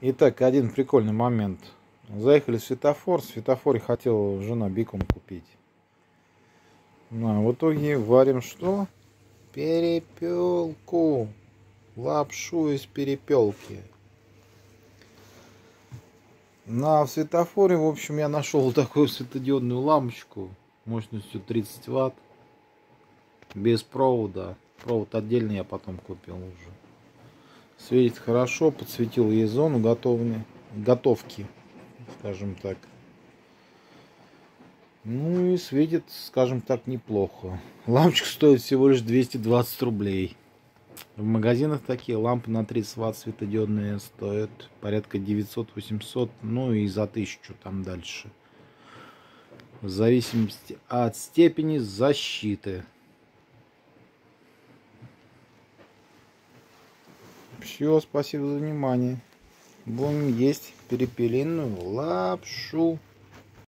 Итак, один прикольный момент. Заехали в светофор. В светофоре хотела жена биком купить. Ну, а в итоге варим что? Перепелку. Лапшу из перепелки. На светофоре, в общем, я нашел такую светодиодную лампочку мощностью 30 ватт. Без провода. Провод отдельный я потом купил уже. Светит хорошо, подсветил ей зону готовни, готовки, скажем так. Ну и светит, скажем так, неплохо. Лампочка стоит всего лишь 220 рублей. В магазинах такие лампы на 30 ватт светодиодные стоят порядка 900-800, ну и за 1000 там дальше. В зависимости от степени защиты. Все, спасибо за внимание. Будем есть перепелиную лапшу.